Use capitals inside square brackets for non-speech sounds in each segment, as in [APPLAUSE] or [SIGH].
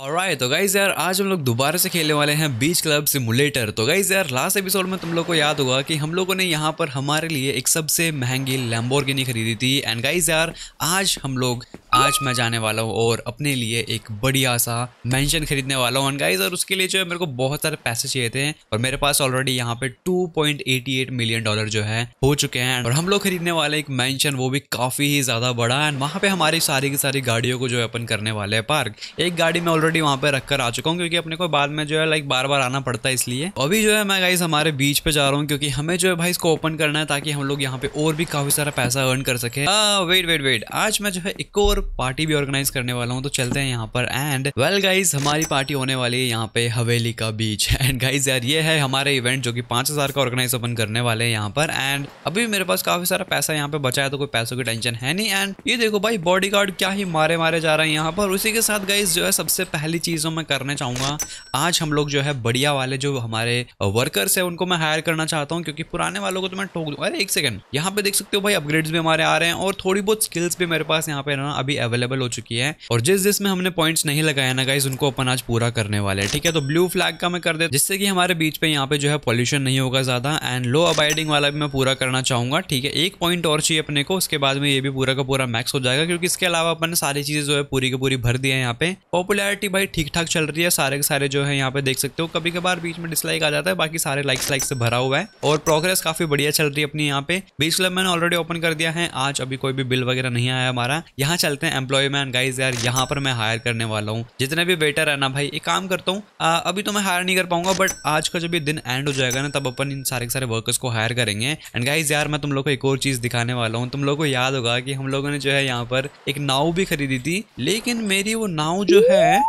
और तो गाइज़ यार, आज हम लोग दोबारा से खेलने वाले हैं बीच क्लब सिमुलेटर तो गाइज़ यार लास्ट एपिसोड में तुम लोग को याद होगा कि हम लोगों ने यहाँ पर हमारे लिए एक सबसे महँगी लैम्बोर्गिनी खरीदी थी। एंड गाइज़ यार, आज हम लोग आज मैं जाने वाला हूँ और अपने लिए एक बढ़िया सा मेंशन खरीदने वाला हूँ। गाइज़ और उसके लिए जो है, मेरे को बहुत सारे पैसे चाहिए थे और मेरे पास ऑलरेडी यहाँ पे 2.88 मिलियन डॉलर जो है हो चुके हैं। और हम लोग खरीदने वाले एक मेंशन वो भी काफ़ी ही ज़्यादा बड़ा एंड वहाँ पे हमारी सारी की सारी गाड़ियों को जो है अपन करने वाले हैं पार्क एक गाड़ी में ऑलरेडी वहाँ पे रखकर आ चुका हूँ क्योंकि अपने को बाद में जो है लाइक बार बार आना पड़ता है इसलिए। अभी जो है मैं गाइज़ हमारे बीच पे जा रहा हूँ क्योंकि हमें जो है भाई इसको ओपन करना है ताकि हम लोग यहाँ पे और भी काफ़ी सारा पैसा अर्न कर सके। वेट वेट वेट आज मैं जो है एक और पार्टी भी ऑर्गेनाइज करने वाला हूँ तो चलते हैं यहाँ पर। एंड वेल गाइज़ हमारी पार्टी होने वाली है यहाँ पे हवेली का बीच एंड गाइज़ यार, ये है हमारे इवेंट जो कि पाँच हज़ार का ऑर्गेनाइज अपन करने वाले हैं यहाँ पर। एंड अभी मेरे पास काफ़ी सारा पैसा यहाँ पे बचा है तो कोई पैसों की टेंशन है नहीं। एंड ये देखो भाई बॉडी क्या ही मारे मारे जा रहे हैं यहाँ पर। उसी के साथ गाइज़ जो है, सबसे पहली चीज़ मैं करना चाहूँगा, आज हम लोग जो है बढ़िया वाले जो हमारे वर्कर्स है, उनको मैं हायर करना चाहता हूँ, क्योंकि पुराने वालों को तो मैं टोक दूँ। अरे, एक सेकंड यहाँ पे देख सकते हो भाई अपग्रेड्स भी हमारे आ रहे हैं, और थोड़ी बहुत स्किल्स भी मेरे पास यहाँ पे ना अवेलेबल हो चुकी है। और जिस जिसमें हमने पॉइंट्स नहीं लगाया ना गाइज़ उनको अपन आज पूरा करने वाले ठीक है? तो ब्लू फ्लैग का मैं कर दे जिससे कि हमारे बीच पे यहाँ पे जो है पॉल्यूशन नहीं होगा ज़्यादा एंड लो अबाइडिंग वाला भी मैं पूरा करना चाहूँगा, ठीक है? एक पॉइंट और चाहिए अपने को, उसके बाद में ये भी पूरा का पूरा मैक्स हो जाएगा, क्योंकि इसके अलावा अपन सारी चीज़ें जो है पूरी की पूरी भर दी है यहाँ पे। पॉपुलैरिटी भाई ठीक ठाक चल रही है, सारे के सारे जो है यहाँ पे देख सकते हो। कभी कभार बीच में डिसलाइक आ जाता है, बाकी सारे लाइक्स लाइक से भरा हुआ है। और प्रोग्रेस काफ़ी बढ़िया चल रही है अपनी यहाँ पे। बीच क्लब मैंने ऑलरेडी ओपन कर दिया है, आज अभी कोई भी बिल वगैरह नहीं आया हमारा। यहाँ चलते हैं एम्प्लॉयमेंट गाइज़ यार, यहाँ पर मैं हायर करने वाला हूँ। जितने भी वेटर है ना भाई, एक काम करता हूँ अभी तो मैं हायर नहीं कर पाऊँगा बट आज का जब ये दिन एंड हो जाएगा ना, तब अपन इन सारे सारे वर्कर्स को हायर करेंगे। एंड गाइज़ यार, मैं तुम लोग को एक और चीज़ दिखाने वाला हूँ। तुम लोग को याद होगा कि हम लोगों ने जो है यहाँ पर एक नाव भी खरीदी थी, लेकिन मेरी वो नाव जो है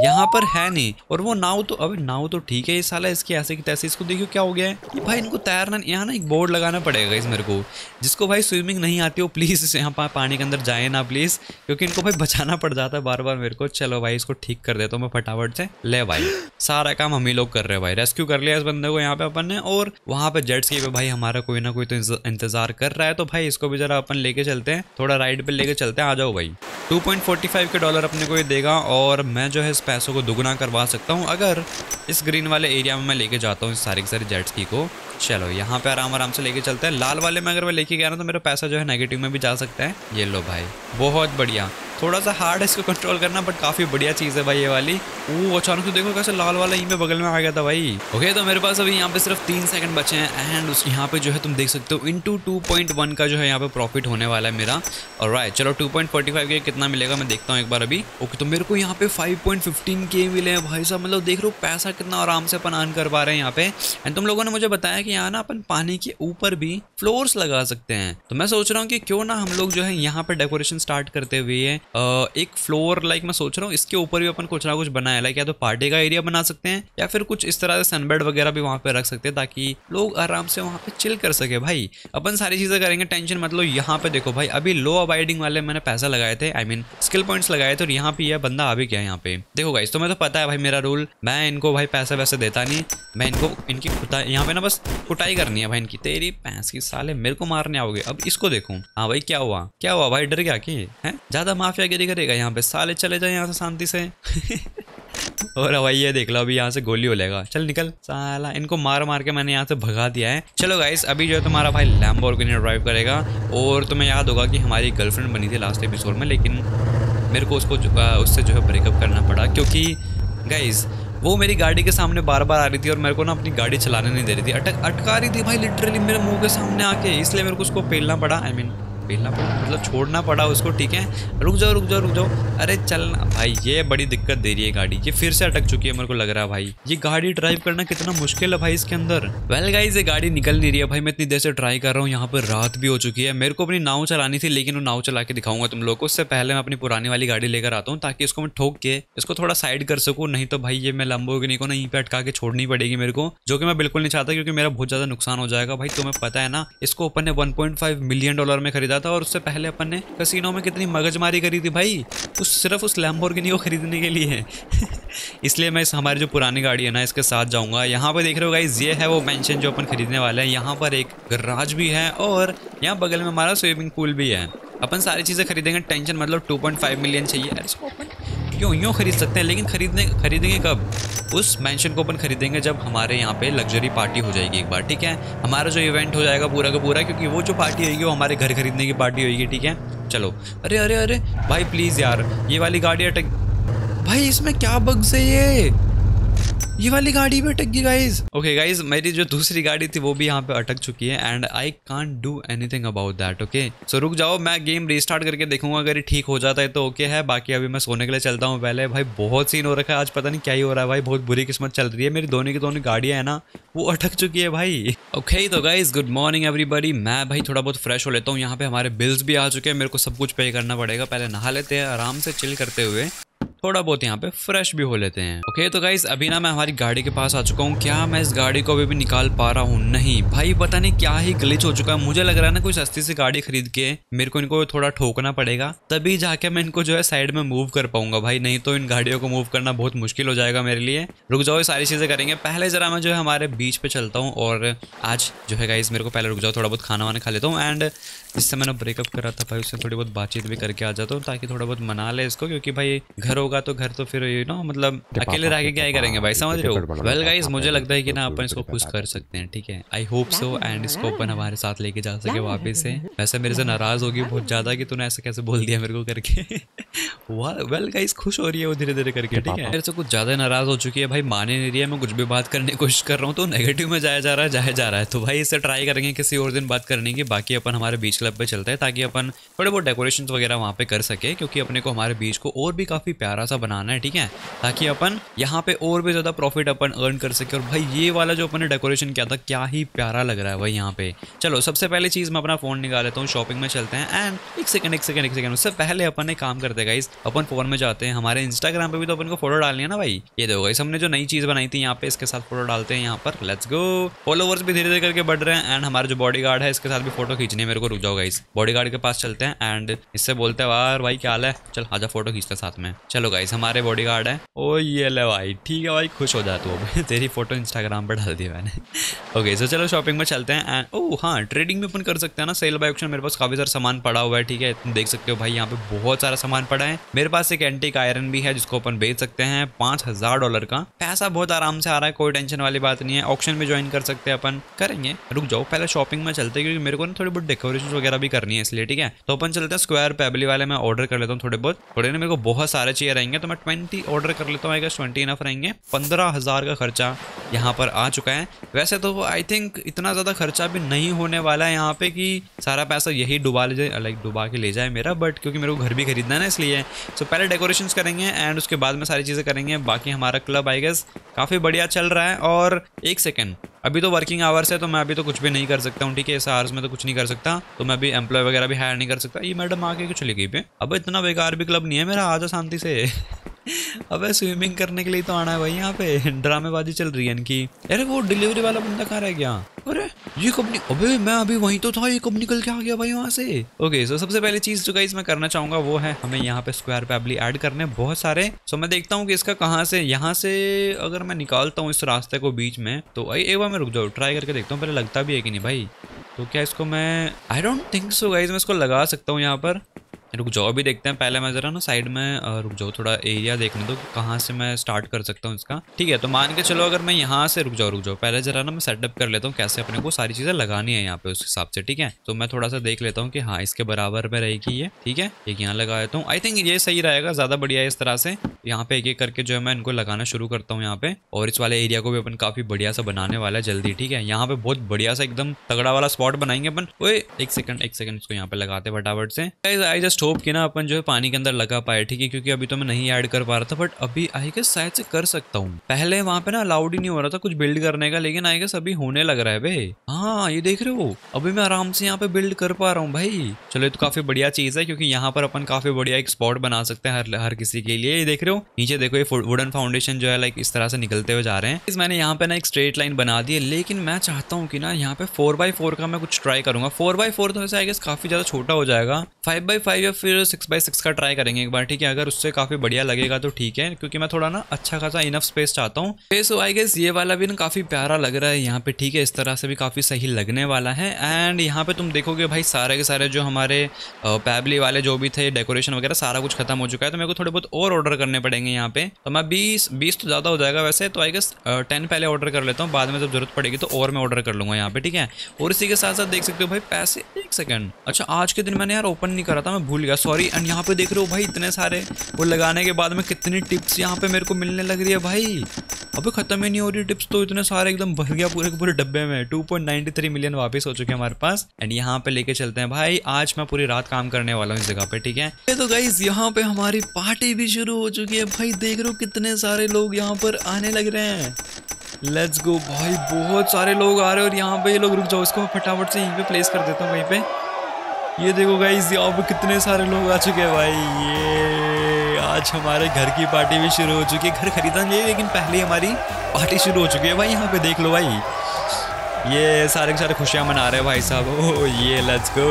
यहाँ पर है नहीं। और वो नाव तो अभी नाव तो ठीक है ये साला, इसके ऐसे की तैसे। इसको देखियो क्या हो गया है। भाई इनको तैरना यहाँ ना एक बोर्ड लगाना पड़ेगा इस मेरे को, जिसको भाई स्विमिंग नहीं आती हो प्लीज़ यहाँ पर पानी के अंदर जाए ना प्लीज़ क्योंकि इनको भाई बचाना पड़ जाता है बार बार मेरे को। चलो भाई, इसको ठीक कर देता हूँ मैं फटाफट से। ले भाई, सारा काम हम ही लोग कर रहे हैं भाई। रेस्क्यू कर लिया इस बंदे को यहाँ पे अपन ने, और वहाँ पे जेट्स की भाई हमारा कोई ना कोई तो इंतज़ार कर रहा है। तो भाई इसको भी जरा अपन लेके चलते हैं, थोड़ा राइड पे लेके चलते हैं। आ जाओ भाई। 2.45 के डॉलर अपने को ये देगा, और मैं जो है इस पैसों को दुगना करवा सकता हूँ। अगर इस ग्रीन वाले एरिया में मैं लेके जाता हूँ इस सारे सारी जेट्स की को चलो, यहाँ पे आराम आराम से लेके चलते हैं। लाल वाले में अगर मैं लेके गया ना तो मेरा पैसा जो है नेगेटिव में भी जा सकता है। ये लो भाई, बहुत बढ़िया। थोड़ा सा हार्ड है इसको कंट्रोल करना बट काफ़ी बढ़िया चीज़ है भाई ये वाली। वो अचानक से देखो कैसे लाल वाला यहीं पे बगल में आ गया था भाई। ओके तो मेरे पास अभी यहाँ पे सिर्फ़ तीन सेकंड बचे हैं एंड उस यहाँ पे जो है तुम देख सकते हो इंटू टू पॉइंट वन का जो है यहाँ पे प्रॉफिट होने वाला है मेरा। और राइट चलो टू पॉइंट फोर्टी फाइव के कितना मिलेगा, मैं देखता हूँ एक बार अभी। ओके तो मेरे को यहाँ पे फाइव पॉइंट फिफ्टीन के मिले हैं भाई साहब। मतलब देख रहे हो, पैसा कितना आराम से अपन अर्न कर पा रहे हैं यहाँ पे। एंड तुम लोगों ने मुझे बताया कि यहाँ ना अपन पानी के ऊपर भी फ्लोर्स लगा सकते हैं। तो मैं सोच रहा हूँ कि क्यों ना हम लोग जो है यहाँ पे डेकोरेशन स्टार्ट करते हुए एक फ्लोर लाइक मैं सोच रहा हूँ, इसके ऊपर भी अपन कुछ ना कुछ बनाया लाइक या तो पार्टी का एरिया बना सकते हैं, या फिर कुछ इस तरह से सनबेड वगैरह भी वहाँ पे रख सकते हैं, ताकि लोग आराम से वहाँ पे चिल कर सके। भाई, अपन सारी चीज़ें करेंगे टेंशन मतलब यहाँ पे देखो भाई, अभी लो अबाइडिंग वाले मैंने पैसा लगाए थे आई मीन स्किल पॉइंट्स लगाए थे, और यहाँ पे यह बंदा आ भी गया यहाँ पे। देखो गाइस तो मैं तो पता है भाई, मेरा रूल मैं इनको भाई पैसा वैसे देता नहीं, मैं इनको, इनकी यहाँ पे ना बस कुटाई करनी है भाई इनकी। तेरी पैंस की साले मेरे को मारने आओगे। अब इसको देखूँ। हाँ भाई, क्या हुआ? क्या हुआ भाई? डर गया कि? है? ज़्यादा माफिया गिरी करेगा यहाँ पे। साले चले जाए यहाँ से शांति से। [LAUGHS] और भाई ये देख लो, अभी यहाँ से गोली हो लेगा चल निकल। साला, इनको मार मार के मैंने यहाँ से भगा दिया है। चलो गाइस अभी जो है तुम्हारा भाई लैम्बोर्गिनी ड्राइव करेगा। और तुम्हें याद होगा कि हमारी गर्लफ्रेंड बनी थी लास्ट एपिसोड में, लेकिन मेरे को उसको उससे जो है ब्रेकअप करना पड़ा। क्योंकि गाइज़ वो मेरी गाड़ी के सामने बार बार आ रही थी और मेरे को ना अपनी गाड़ी चलाने नहीं दे रही थी। अटक अटका रही थी भाई लिटरली मेरे मुँह के सामने आके इसलिए मेरे को उसको पेलना पड़ा आई I मीन mean, पेलना पड़ा। मतलब छोड़ना पड़ा उसको, ठीक है? रुक जाओ रुक जाओ रुक जाओ। अरे चल भाई, ये बड़ी दिक्कत दे रही है गाड़ी। ये फिर से अटक चुकी है मेरे को लग रहा है भाई। ये गाड़ी ड्राइव करना कितना मुश्किल है भाई इसके अंदर। वेल गाइज़ ये गाड़ी निकल नहीं रही है। भाई, मैं इतनी देर से ट्राई कर रहा हूँ। यहाँ पर रात भी हो चुकी है। मेरे को अपनी नाव चलानी थी, लेकिन वो नाव चला के दिखाऊँगा तुम लोग को। उससे पहले मैं अपनी पुरानी वाली गाड़ी लेकर आता हूँ, ताकि इसको मैं ठोक के इसको थोड़ा साइड कर सकूँ। नहीं तो भाई, ये मैं लंबोगिनी को ना यहीं पे अटका के छोड़नी पड़ेगी मेरे को, जो कि मैं बिल्कुल नहीं चाहता, क्योंकि मेरा बहुत ज़्यादा नुकसान हो जाएगा। भाई, तुम्हें पता है ना, इसको अपन ने 1.5 मिलियन डॉलर में खरीदा था और उससे पहले अपन ने कसिनो में कितनी मगजमारी करी थी भाई। उस, सिर्फ़ उस लैम्बोर्गिनी को खरीदने के लिए। [LAUGHS] इसलिए मैं इस, हमारी जो पुरानी गाड़ी है ना, इसके साथ जाऊँगा। यहाँ पर देख रहे हो गाइज़ ये है वो मैंशन जो अपन खरीदने वाले हैं। यहाँ पर एक गराज भी है और यहाँ बगल में हमारा स्विमिंग पूल भी है। अपन सारी चीज़ें खरीदेंगे टेंशन मतलब 2.5 मिलियन चाहिए। इसको अपन यूँ यूँ खरीद सकते हैं, लेकिन खरीदने, खरीदेंगे कब? उस मैंशन को अपन खरीदेंगे जब हमारे यहाँ पे लग्जरी पार्टी हो जाएगी एक बार, ठीक है? हमारा जो इवेंट हो जाएगा पूरा का पूरा, क्योंकि वो जो पार्टी होगी वो हमारे घर खरीदने की पार्टी होगी, ठीक है? चलो। अरे अरे अरे, भाई प्लीज़ यार, ये वाली गाड़ी अटक, भाई इसमें क्या बग्स है ये? ये वाली गाड़ी भी अटक गई गाइज़ ओके गाइज़ मेरी जो दूसरी गाड़ी थी वो भी यहाँ पे अटक चुकी है and I can't do anything about that okay so रुक जाओ मैं गेम रिस्टार्ट करके देखूँगा अगर ये ठीक हो जाता है तो ओके okay है बाकी अभी मैं सोने के लिए चलता हूँ पहले। भाई बहुत सीन हो रखा है आज पता नहीं क्या ही हो रहा है भाई बहुत बुरी किस्मत चल रही है मेरी दोनों की दोनों गाड़ियाँ है ना वो अटक चुकी है भाई। ओके okay, तो गाइज़ गुड मॉर्निंग एवरीबडी मैं भाई थोड़ा बहुत फ्रेश हो लेता हूँ यहाँ पे हमारे बिल्स भी आ चुके हैं मेरे को सब कुछ पे करना पड़ेगा पहले नहा लेते हैं आराम से चिल करते हुए। थोड़ा बहुत यहाँ पे फ्रेश भी हो लेते हैं। ओके तो गाइज़ अभी ना मैं हमारी गाड़ी के पास आ चुका हूँ। क्या मैं इस गाड़ी को अभी भी निकाल पा रहा हूँ? नहीं। भाई, पता नहीं क्या ही ग्लिच हो चुका है। मुझे लग रहा है ना कोई सस्ती सी गाड़ी खरीद के मेरे को इनको थोड़ा ठोकना पड़ेगा। तभी जाके मैं इनको जो है साइड में मूव कर पाऊँगा भाई। नहीं तो इन गाड़ियों को मूव करना बहुत मुश्किल हो जाएगा मेरे लिए। रुक जाओ सारी चीज़ें करेंगे। पहले जरा मैं जो है हमारे बीच पे चलता हूँ और आज जो है गाइज़ मेरे को पहले रुक जाओ, थोड़ा बहुत खाना वाना खा लेता हूँ। एंड जिससे मैंने ब्रेकअप करा था भाई, उससे थोड़ी बहुत बातचीत भी करके आ जाता हूँ ताकि थोड़ा बहुत मना ले इसको, क्योंकि भाई होगा तो घर तो फिर यू नो मतलब अकेले रह के क्या ही करेंगे भाई? समझ रहे हो? वेल गाइस मुझे लगता है कि ना अपन इसको खुश कर सकते हैं ठीक है? आई होप सो एंड इसको अपन हमारे साथ लेके जा सके वापस से। वैसे मेरे से नाराज़ होगी बहुत ज़्यादा कि तूने ऐसे कैसे बोल दिया मेरे को करके। [LAUGHS] वेल गाइस खुश हो रही है वो धीरे धीरे करके ठीक है? मेरे से कुछ ज़्यादा नाराज़ हो चुकी है भाई माने नहीं रही है मैं कुछ भी बात करने की कोशिश कर रहा हूँ तो नेगेटिव में जाया जा रहा है जाया जा रहा है। तो भाई इसे ट्राई करेंगे किसी और दिन बात करने की बाकी अपन हमारे बीच क्लब पे चलते हैं ताकि अपन थोड़े बहुत डेकोरेशन वगैरह वहाँ पे कर सके क्योंकि अपने को हमारे बीच को और भी काफ़ी प्यारा सा बनाना है, ठीक है? ताकि अपन यहाँ पे और भी ज़्यादा प्रॉफिट अपन अर्न कर सके। और भाई, ये वाला जो अपन ने डेकोरेशन किया था, क्या ही प्यारा लग रहा है भाई यहाँ पे। चलो, सबसे पहले चीज़ मैं अपना फ़ोन निकाल लेता हूँ शॉपिंग में चलते हैं। एंड एक सेकंड एक सेकंड एक सेकंड उससे पहले अपन एक काम करते गाइस अपन फ़ोन में जाते हैं। हमारे इंस्टाग्राम पे भी तो अपन को फ़ोटो डालनी है ना भाई? ये देखो गाइस हमने जो नई चीज़ बनाई थी, यहाँ पे इसके साथ फ़ोटो डालते हैं यहाँ पर। लेट्स गो फॉलोवर्स भी धीरे धीरे करके बढ़ रहे हैं। एंड हमारे जो बॉडी गार्ड है, इसके साथ भी फ़ोटो खींचनी, मेरे को रुक जाओ गाइस बॉडी गार्ड के पास चलते हैं। एंड इससे बोलते हैं वार भाई, क्या हाल है? चल, आजा फ़ोटो खींचते साथ में। चलो गाइस हमारे बॉडी गार्ड है। ओ ये ले भाई, ठीक है भाई, खुश हो जा तू अब। [LAUGHS] तेरी फ़ोटो इंस्टाग्राम पर डाल दी मैंने। [LAUGHS] ओके सो चलो शॉपिंग में चलते हैं एंड ओ हाँ ट्रेडिंग भी अपन कर सकते हैं ना। सेल बाय ऑप्शन मेरे पास काफ़ी सारा सामान पड़ा हुआ है, ठीक है। तुम देख सकते हो भाई, यहाँ पे बहुत सारा सामान पड़ा है। मेरे पास एक एंटीक आयरन भी है, जिसको अपन बेच सकते हैं पाँच हज़ार डॉलर का। पैसा बहुत आराम से आ रहा है, कोई टेंशन वाली बात नहीं है। ऑप्शन में ज्वाइन कर सकते हैं अपन। करेंगे। रुक जाओ, पहले शॉपिंग में चलते हैं, क्योंकि मेरे को ना थोड़ी बहुत डेकोरेशन वगैरह भी करनी है इसलिए, ठीक है। तो अपन चलते हैं स्क्वायर पैबली वाले मैं ऑर्डर कर लेता हूँ थोड़े बहुत। थोड़े ना मेरे को बहुत सारे चाहिए रहेंगे तो मैं ट्वेंटी ऑर्डर कर लेता हूँ ट्वेंटी इनफ रहेंगे। पंद्रह हज़ार का खर्चा यहाँ पर आ चुका है। वैसे तो आई थिंक इतना ज़्यादा खर्चा भी नहीं होने वाला है यहाँ पे कि सारा पैसा यही डुबा ले जाए लाइक डुबा के ले जाए मेरा बट क्योंकि मेरे को घर भी खरीदना है ना इसलिए। सो पहले डेकोरेशन करेंगे एंड उसके बाद में सारी चीज़ें करेंगे। बाकी हमारा क्लब आई गेस काफ़ी बढ़िया चल रहा है। और एक सेकेंड अभी तो वर्किंग आवर्स है तो मैं अभी तो कुछ भी नहीं कर सकता हूँ, ठीक है? इस आवर्स में तो कुछ नहीं कर सकता तो मैं अभी एम्प्लॉय वगैरह भी हायर नहीं कर सकता, ये मैडम आके कुछ लिखी पे? अब इतना बेकार भी क्लब नहीं है मेरा, आजा शांति से। अबे स्विमिंग करने के लिए तो आना है भाई यहाँ पे। ड्रामेबाजी चल रही है इनकी। अरे वो डिलीवरी वाला बंदा कहाँ रह गया? अरे, ये कंपनी अबे, मैं अभी वहीं तो था, ये कब निकल के आ गया भाई वहाँ से? ओके सो सबसे पहली चीज़ जो गाइस मैं करना चाहूँगा वो है, हमें यहाँ पे स्क्वायर पैबली ऐड करने बहुत सारे। सो मैं देखता हूँ कि इसका कहाँ से यहाँ से अगर मैं निकालता हूँ इस रास्ते को बीच में तो एक बार मैं रुक जाऊँ ट्राई करके देखता हूँ, पहले लगता भी है कि नहीं भाई। तो क्या इसको मैं I don't think so guys मैं इसको लगा सकता हूँ यहाँ पर। रुक जाओ भी देखते हैं। पहले मैं जरा ना साइड में रुक जाओ, थोड़ा एरिया देखने दो, कहाँ से मैं स्टार्ट कर सकता हूँ इसका। ठीक है तो मान के चलो अगर मैं यहाँ से रुक जाओ रुक जाओ। पहले जरा ना मैं सेटअप कर लेता हूँ, कैसे अपने को सारी चीज़ें लगानी है यहाँ पे उस हिसाब से, ठीक है? तो मैं थोड़ा सा देख लेता हूँ कि हाँ इसके बराबर में रहेगी ये, ठीक है? एक यहाँ लगा देता हूँ। आई थिंक ये सही रहेगा, ज़्यादा बढ़िया है इस तरह से। यहाँ पे एक एक करके जो है मैं इनको लगाना शुरू करता हूँ यहाँ पे। और इस वाले एरिया को भी अपन काफ़ी बढ़िया सा बनाने वाला है जल्दी, ठीक है? यहाँ पे बहुत बढ़िया सा एकदम तगड़ा वाला स्पॉट बनाएँगे अपन। ओए, एक सेकंड एक सेकंड इसको यहाँ पे लगाते फटाफट से। आई जस्ट होप कि ना अपन जो है पानी के अंदर लगा पाए, ठीक है? क्योंकि अभी तो मैं नहीं ऐड कर पा रहा था बट अभी आई गेस शायद से कर सकता हूँ। पहले वहाँ पे ना अलाउड ही नहीं हो रहा था कुछ बिल्ड करने का, लेकिन आई गेस अभी होने लग रहा है भाई हाँ ये देख रहे हो? अभी मैं आराम से यहाँ पे बिल्ड कर पा रहा हूँ भाई। चलो, ये तो काफ़ी बढ़िया चीज़ है, क्योंकि यहाँ पर अपन काफ़ी बढ़िया एक स्पॉट बना सकते हैं हर हर किसी के लिए। ये देख रहे हो? नीचे देखो, ये वुडन फाउंडेशन जो है लाइक इस तरह से निकलते हुए जा रहे हैं। मैंने यहाँ पे ना एक स्ट्रेट लाइन बना दी है, लेकिन मैं चाहता हूँ कि ना यहाँ पे फोर बाई फोर का मैं कुछ ट्राई करूँगा। फोर बाई फोर तो वैसे आई गेस काफ़ी ज़्यादा छोटा हो जाएगा। फाइव बाई फाइव या फिर सिक्स बाई सिक्स का ट्राई करेंगे एक बार, ठीक है? अगर उससे काफ़ी बढ़िया लगेगा तो ठीक है, क्योंकि मैं थोड़ा ना अच्छा खासा इनफ स्पेस चाहता हूँ। सो आई गेस ये वाला भी ना काफ़ी प्यारा लग रहा है यहाँ पे, ठीक है? इस तरह से भी काफ़ी सही लगने वाला है। एंड यहाँ पे तुम देखोगे भाई सारे के सारे जो हमारे पैबली वाले जो भी थे डेकोरेशन वगैरह, सारा कुछ खत्म हो चुका है तो मेरे को थोड़े बहुत और ऑर्डर करने पड़ेंगे यहाँ पे। तो मैं बीस बीस तो ज़्यादा हो जाएगा वैसे तो आई गेस टेन पहले ऑर्डर कर लेता हूँ, बाद में जब ज़रूरत पड़ेगी तो और मैं ऑर्डर कर लूँगा यहाँ पे, ठीक है? और इसी के साथ साथ देख सकते हो भाई, पैसे, एक सेकंड अच्छा आज के दिन मैंने यार ओपन नहीं करा था, मैं भूल गया सॉरी एंड यहाँ पे देख रहे हो भाई इतने सारे, वो लगाने के बाद में कितनी टिप्स यहाँ पे मेरे को मिलने लग रही है भाई। अभी खत्म ही नहीं हो रही टिप्स तो इतने सारे एकदम भर गया पूरे के पूरे डब्बे में। 2.93 मिलियन वापस हो चुके हैं हमारे पास। एंड यहाँ पे लेके चलते हैं। भाई, आज मैं पूरी रात काम करने वाला हूँ इस जगह पे, ठीक है? तो गाइज़ यहाँ पे हमारी पार्टी भी शुरू हो चुकी है। भाई, देख रहे हो कितने सारे लोग यहाँ पर आने लग रहे हैं। लेट्स गो भाई, बहुत सारे लोग आ रहे हैं और यहाँ पे ये लोग रुक जाओ, इसको फटाफट से यहीं पे प्लेस कर देता हूँ, वहीं पे। ये देखो गाइज़ पे कितने सारे लोग आ चुके हैं भाई। ये आज हमारे घर की पार्टी भी शुरू हो चुकी है। घर खरीदा नहीं लेकिन पहले हमारी पार्टी शुरू हो चुकी है। भाई, यहाँ पे देख लो भाई। ये सारे के सारे खुशियाँ मना रहे हैं भाई साहब। ओ, ये लेट्स गो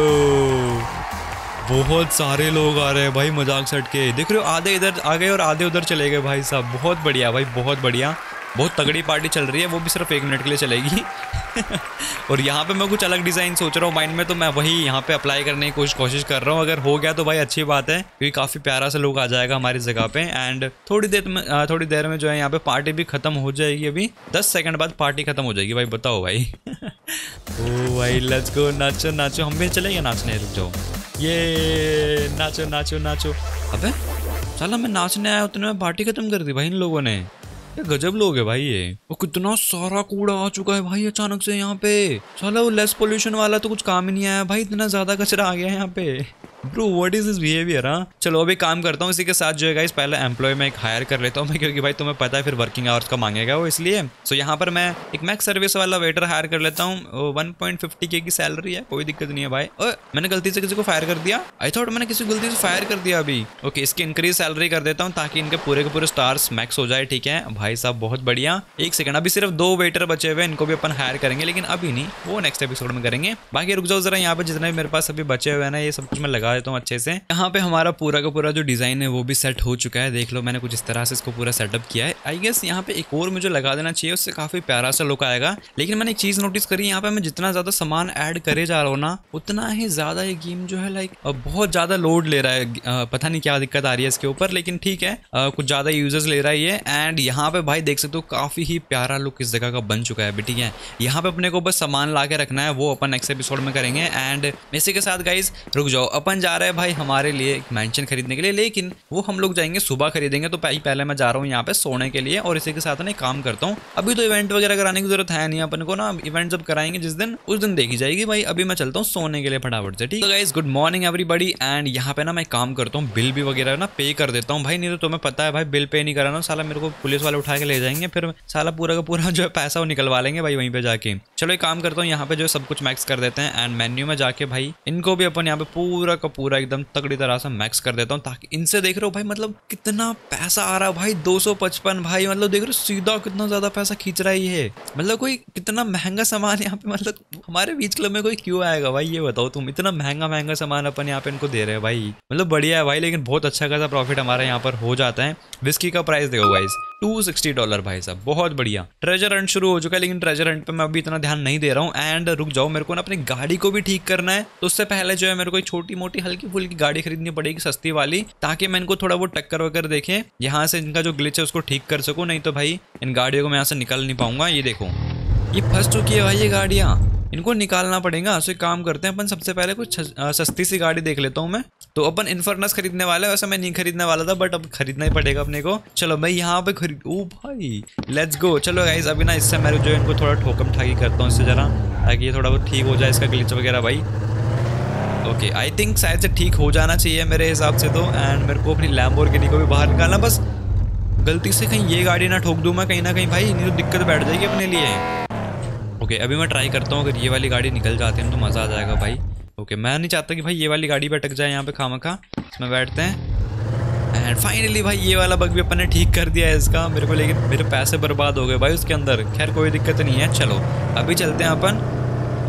बहुत सारे लोग आ रहे हैं भाई मज़ाक सट के देख रहे हो, आधे इधर आ गए और आधे उधर चले गए भाई साहब। बहुत बढ़िया भाई, बहुत बढ़िया। बहुत तगड़ी पार्टी चल रही है, वो भी सिर्फ़ एक मिनट के लिए चलेगी। [LAUGHS] और यहाँ पे मैं कुछ अलग डिज़ाइन सोच रहा हूँ माइंड में तो मैं वही यहाँ पे अप्लाई करने की कोशिश कोशिश कर रहा हूँ। अगर हो गया तो भाई अच्छी बात है, क्योंकि काफ़ी प्यारा सा लोग आ जाएगा हमारी जगह पे। एंड थोड़ी देर में थोड़ी देर में जो है यहाँ पे पार्टी भी खत्म हो जाएगी अभी। दस सेकंड बाद पार्टी खत्म हो जाएगी, भाई बताओ भाई। [LAUGHS] ओ भाई लेट्स गो नाचो नाचो। हम भी चलेंगे नाचने, रुक जाओ। ये नाचो नाचो नाचो। अबे चलो मैं नाचने आया, उतने में पार्टी खत्म कर दी भाई इन लोगों ने। गजब लोग है भाई ये। वो कितना सारा कूड़ा आ चुका है भाई अचानक से यहाँ पे। चलो लेस पोल्यूशन वाला तो कुछ काम ही नहीं आया। भाई इतना ज़्यादा कचरा आ गया है यहाँ पे। Bro what is this behaviour हाँ चलो अभी काम करता हूँ इसी के साथ जो है गाइस पहले एम्प्लॉय में एक हायर कर लेता हूँ मैं क्योंकि भाई तुम्हें पता है फिर वर्किंग आवर्स का मांगेगा वो इसलिए। सो यहाँ पर मैं एक मैक्स सर्विस वाला वेटर हायर कर लेता हूँ। वन पॉइंट फिफ्टी के की सैलरी है कोई दिक्कत नहीं है भाई। ओ, मैंने गलती से किसी को फायर कर दिया? आई थॉट मैंने किसी गलती से फायर कर दिया अभी। ओके इसकी इंक्रीज सैलरी कर देता हूँ ताकि इनके पूरे के पूरे स्टार्स मैक्स हो जाए ठीक है? भाई साहब बहुत बढ़िया। एक सेकंड अभी सिर्फ़ दो वेटर बचे हुए इनको भी अपन हायर करेंगे लेकिन अभी नहीं वो नेक्स्ट एपिसोड में करेंगे। बाकी रुक जाओ जरा यहाँ पर जितने भी मेरे पास अभी बचे हुए हैं ना ये सब कुछ मैं लगा देता हूँ अच्छे से। यहाँ पे हमारा पूरा का पूरा जो डिज़ाइन है, वो भी सेट हो चुका है। देख लो, मैंने कुछ इस तरह से इसको पूरा सेटअप किया है। आई गेस यहाँ पे एक और मुझे लगा देना चाहिए, उससे काफ़ी प्यारा सा लुक आएगा। लेकिन मैंने एक चीज़ नोटिस करी, यहाँ पे मैं जितना ज़्यादा सामान ऐड करे जा रहा हूँ ना, उतना ही ज़्यादा ये गेम जो है लाइक बहुत ज़्यादा लोड ले रहा है। पता नहीं क्या दिक्कत आ रही है इसके ऊपर, लेकिन ठीक है कुछ ज़्यादा यूज़र्स ले रहा है ये। एंड यहाँ पे भाई देख सकते हो, काफ़ी ही प्यारा लुक इस जगह का बन चुका है अभी, ठीक है। यहाँ पे अपने को बस सामान ला रखना है, वो अपन नेक्स्ट एपिसोड में करेंगे। एंड इसी के साथ गाइज़ रुक जाओ, अपन जा रहे हैं भाई हमारे लिए एक मैंशन खरीदने के लिए, लेकिन वो हम लोग जाएँगे सुबह खरीदेंगे तो पहले मैं जा रहा हूँ यहाँ पे सोने के लिए और इसी के साथ ना काम करता हूँ। अभी तो इवेंट वगैरह कराने की ज़रूरत है नहीं, अपन को ना इवेंट जब कराएँगे जिस दिन, उस दिन देखी जाएगी भाई। अभी मैं चलता हूँ सोने के लिए फटाफट से, ठीक है? गुड मॉर्निंग एवरीबडी एंड यहाँ पे ना मैं काम करता हूँ, बिल भी वगैरह ना पे कर देता हूँ। भाई, नहीं तो तुम्हें पता है भाई, बिल पे नहीं कराना, साला मेरे को पुलिस वाले उठा के ले जाएँगे, फिर साला पूरा का पूरा [LAUGHS] जो है पैसा वो निकलवा लेंगे भाई वहीं पे जाके। चलो एक काम करता हूँ, यहाँ पे जो सब कुछ मैक्स कर देते हैं एंड मेन्यू में जाके भाई, इनको भी अपन यहाँ पे पूरा पूरा एकदम तगड़ी तरह से मैक्स कर देता हूँ ताकि इनसे देख रहे हो भाई मतलब कितना पैसा आ रहा है भाई 255 भाई मतलब देख रहे हो सीधा कितना ज़्यादा पैसा खींच रहा है ये। मतलब कोई कितना महँगा सामान यहाँ पे मतलब हमारे बीच क्लब में कोई क्यों आएगा भाई, ये बताओ तुम, इतना महँगा महँगा सामान अपन यहाँ पे इनको दे रहे हैं भाई। मतलब बढ़िया है भाई, लेकिन बहुत अच्छा खासा प्रॉफिट हमारे यहाँ पर हो जाता है। विस्की का प्राइस देखो भाई 260 डॉलर भाई साहब, बहुत बढ़िया। ट्रेजर हंट शुरू हो चुका है, लेकिन ट्रेजर हंट पे मैं अभी इतना ध्यान नहीं दे रहा हूँ। एंड रुक जाओ, मेरे को ना अपनी गाड़ी को भी ठीक करना है। तो उससे पहले जो है, मेरे को एक छोटी मोटी हल्की फुल्की गाड़ी खरीदनी पड़ेगी, सस्ती वाली, ताकि मैं इनको थोड़ा वो टक्कर वक्कर देखे। यहाँ से इनका जो ग्लिच है, उसको ठीक कर सकूँ, नहीं तो भाई इन गाड़ियों को मैं यहाँ से निकल नहीं पाऊँगा। ये देखो। ये फंस चुकी है भाई ये गाड़ियाँ। इनको निकालना पड़ेगा। सो एक काम करते हैं, अपन सबसे पहले कुछ सस्ती सी गाड़ी देख लेता हूँ मैं। तो अपन इन्फर्नस खरीदने वाला वैसे मैं नहीं खरीदने वाला था बट अब खरीदना ही पड़ेगा अपने को। चलो मैं यहाँ पे खरीद, ओ भाई लेट्स गो चलो गाइज़ अभी ना इससे मैं जो इनको थोड़ा ठोकम ठाकी करता हूँ इससे जरा, ताकि ये थोड़ा बहुत ठीक हो जाए इसका ग्लिच वगैरह भाई। ओके आई थिंक शायद से ठीक हो जाना चाहिए मेरे हिसाब से तो एंड मेरे को अपनी लैम्बोर्गिनी को भी बाहर निकालना। बस गलती से कहीं ये गाड़ी ना ठोक दूँ मैं कहीं ना कहीं भाई, नहीं तो दिक्कत बैठ जाएगी अपने लिए। ओके अभी मैं ट्राई करता हूँ, अगर ये वाली गाड़ी निकल जाती है तो मज़ा आ जाएगा भाई। ओके मैं नहीं चाहता कि भाई ये वाली गाड़ी बैठक जाए यहाँ पे खामा खा इसमें बैठते हैं। एंड फाइनली भाई, ये वाला बग भी अपन ने ठीक कर दिया है इसका, मेरे को लेकिन मेरे पैसे बर्बाद हो गए भाई उसके अंदर। खैर, कोई दिक्कत नहीं है, चलो। अभी चलते हैं अपन,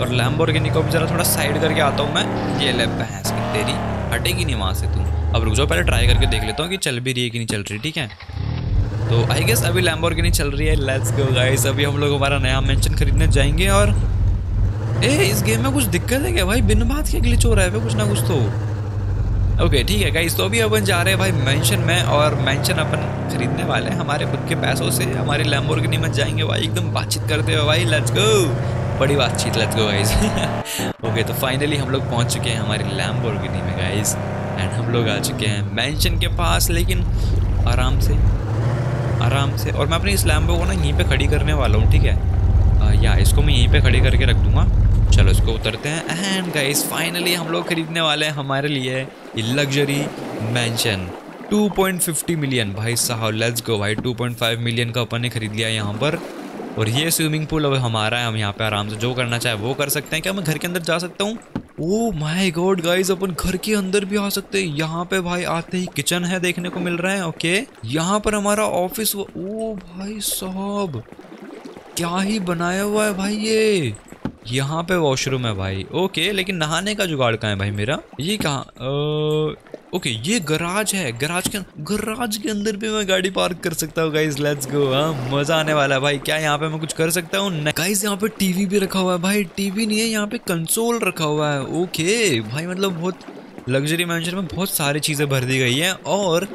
और लैम्बोर्गिनी को भी जरा थोड़ा साइड करके आता हूँ मैं। ये ले भैंस की तेरी। हटेगी नहीं वहाँ से तू। अब रुक जाओ, पहले ट्राई करके देख लेता हूँ कि चल भी रही है कि नहीं चल रही, ठीक है? तो आई गेस अभी नहीं चल रही है लेट्स गो गाइस अभी हम लोग हमारा नया मेंशन खरीदने जाएँगे और ए, इस गेम में कुछ दिक्कत है क्या भाई? बिन बात के ग्लिच हो रहा है कुछ ना कुछ तो। ओके ठीक है गाइस तो अभी अपन जा रहे हैं भाई मेंशन में और मेंशन अपन खरीदने वाले हैं हमारे खुद के पैसों से। हमारी लैम्बोर्गिनी में जाएँगे भाई, एकदम बातचीत करते हुए भाई। लेट्स गो बड़ी बातचीत लेट्स गो गाइस ओके तो फाइनली हम लोग पहुँच चुके हैं हमारी लैम्बोर्गिनी में गाइस एंड हम लोग आ चुके हैं मेंशन के पास, लेकिन आराम से आराम से। और मैं अपनी इस लैम्बो को ना यहीं पे खड़ी करने वाला हूँ ठीक है? आ, या इसको मैं यहीं पे खड़ी करके रख दूँगा। चलो इसको उतरते हैं। एंड गाइस फाइनली हम लोग खरीदने वाले हैं हमारे लिए लग्जरी मैंशन 2.50 मिलियन भाई साहब लेट्स गो भाई। 2.5 मिलियन का अपन ने खरीद लिया यहाँ पर। और ये स्विमिंग पूल अब हमारा है। हम यहाँ पे आराम से जो करना चाहे वो कर सकते हैं। क्या मैं घर के अंदर जा सकता हूँ? ओ माय गॉड गाइस अपन घर के अंदर भी आ सकते हैं। यहाँ पे भाई आते ही किचन है देखने को मिल रहा है ओके यहाँ पर हमारा ऑफ़िस ओ भाई साहब, क्या ही बनाया हुआ है भाई ये? यहाँ पे वॉशरूम है भाई। ओके लेकिन नहाने का जुगाड़ कहाँ है भाई मेरा? ये कहाँ? ओके ये गराज है। गराज के गराज के अंदर भी मैं गाड़ी पार्क कर सकता हूँ गाइस लेट्स गो मज़ा आने वाला है भाई। क्या यहाँ पे मैं कुछ कर सकता हूँ? गाइस यहाँ पे टीवी भी रखा हुआ है भाई। टीवी नहीं है, यहाँ पे कंसोल रखा हुआ है। ओके भाई मतलब बहुत लग्जरी मैंशन में बहुत सारी चीज़ें भर दी गई है। और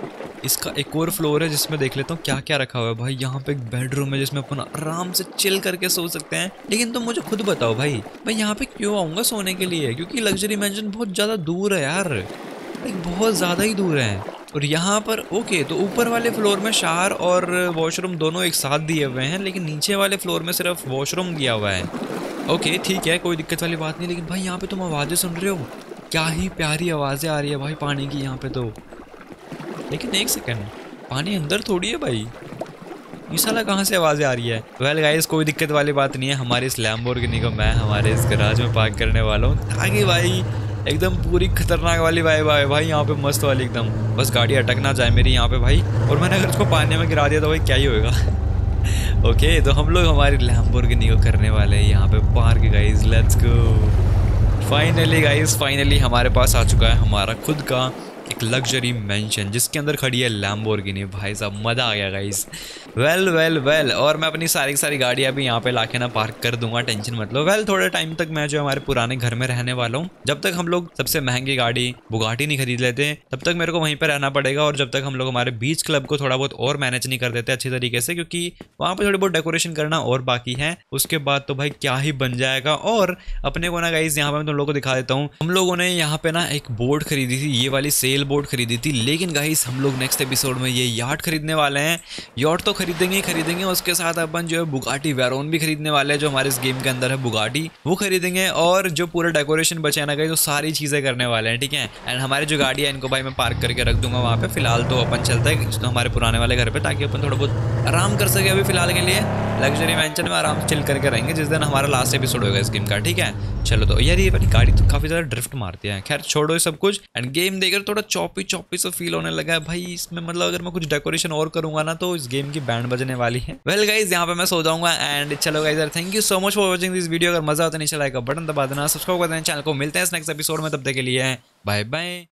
इसका एक और फ्लोर है जिसमें देख लेता हूँ क्या क्या रखा हुआ है। भाई, यहाँ पे एक बेडरूम है जिसमें अपन आराम से चिल करके सो सकते हैं। लेकिन तुम तो मुझे खुद बताओ भाई, मैं यहाँ पे क्यों आऊँगा सोने के लिए? क्योंकि लग्जरी मैंशन बहुत ज़्यादा दूर है यार। बहुत ज़्यादा ही दूर है। और यहाँ पर ओके तो ऊपर वाले फ्लोर में शार और वॉशरूम दोनों एक साथ दिए हुए हैं, लेकिन नीचे वाले फ्लोर में सिर्फ़ वॉशरूम दिया हुआ है। ओके ठीक है, कोई दिक्कत वाली बात नहीं, लेकिन भाई, यहाँ पे तुम आवाज़ें सुन रहे हो? क्या ही प्यारी आवाज़ें आ रही है भाई पानी की यहाँ पे तो। लेकिन एक सेकेंड पानी अंदर थोड़ी है भाई। मिसाला कहाँ से आवाज़ें आ रही है? वेल well गाइस कोई दिक्कत वाली बात नहीं है। हमारे इस लैम्बोर्गिनी को मैं, हमारे इस गराज में पार्क करने वाला हूँ। ताकि भाई, एकदम पूरी खतरनाक वाली भाई भाई भाई, यहाँ पे मस्त वाली एकदम। बस गाड़ी अटक ना जाए मेरी यहाँ पे भाई। और मैंने अगर उसको पानी में गिरा दिया तो भाई क्या ही होएगा। [LAUGHS] ओके तो हम लोग हमारी लैम्बोर्गिनी को करने वाले हैं यहाँ पे park guys let's go finally guys finally हमारे पास आ चुका है हमारा खुद का एक लग्जरी मैंशन जिसके अंदर खड़ी है लैम्बोर्गिनी भाई साहब, मज़ा आ गया गाइस वेल वेल वेल और मैं अपनी सारी सारी गाड़ियाँ भी यहाँ पे लाके ना पार्क कर दूँगा टेंशन मतलब वेल थोड़े टाइम तक मैं जो हमारे पुराने घर में रहने वाला हूँ। जब तक हम लोग सबसे महँगी गाड़ी बुगाटी नहीं खरीद लेते, तब तक मेरे को वहीं पर रहना पड़ेगा और जब तक हम लोग हमारे बीच क्लब को थोड़ा बहुत और मैनेज नहीं कर देते अच्छी तरीके से, क्योंकि वहाँ पर थोड़ी बहुत डेकोरेशन करना और बाकी है। उसके बाद तो भाई क्या ही बन जाएगा। और अपने को ना गाइज़ यहाँ पे मैं तुम लोग को दिखा देता हूँ। हम लोगों ने यहाँ पे ना एक बोर्ड खरीदी थी, ये वाली सेल बोर्ड खरीदी थी। लेकिन गाइस हम लोग नेक्स्ट एपिसोड में ये यार्ड खरीदने वाले हैं। यार्ड तो खरीदेंगे ही खरीदेंगे, उसके साथ अपन जो है बुगाटी वेरोन भी खरीदने वाले हैं, जो हमारे इस गेम के अंदर है बुगाटी वो खरीदेंगे। और जो पूरा डेकोरेशन बचे ना गई तो सारी चीज़ें करने वाले हैं, ठीक है? एंड हमारी जो गाड़ी है, इनको भाई मैं पार्क करके रख दूँगा वहाँ पे। फ़िलहाल तो अपन चलते हैं हमारे पुराने वाले घर पे, ताकि अपन थोड़ा बहुत आराम कर सके अभी फ़िलहाल के लिए। लग्जरी मैंशन में आराम से चिल करके रहेंगे, जिस दिन हमारा लास्ट एपिसोड होगा इस गेम का, ठीक है? चलो तो यार ये वाली गाड़ी तो काफ़ी ज़्यादा ड्रिफ्ट मारती है। खैर, छोड़ो सब कुछ एंड गेम देखकर थोड़ा चौपी चौपी सा फील होने लगा है। भाई, इसमें मतलब अगर मैं कुछ डेकोरेशन और करूँगा ना तो इस गेम की बैंड बजने वाली है। वेल गाइज़ यहाँ पे मैं सो जाऊँगा एंड चलो गाइज़ यार thank you so much for watching this video अगर मज़ा आता नहीं चला बटन दबा देना सब्सक्राइब कर देना चैनल को मिलते हैं नेक्स्ट एपिसोड में, तब तक के लिए बाय बाय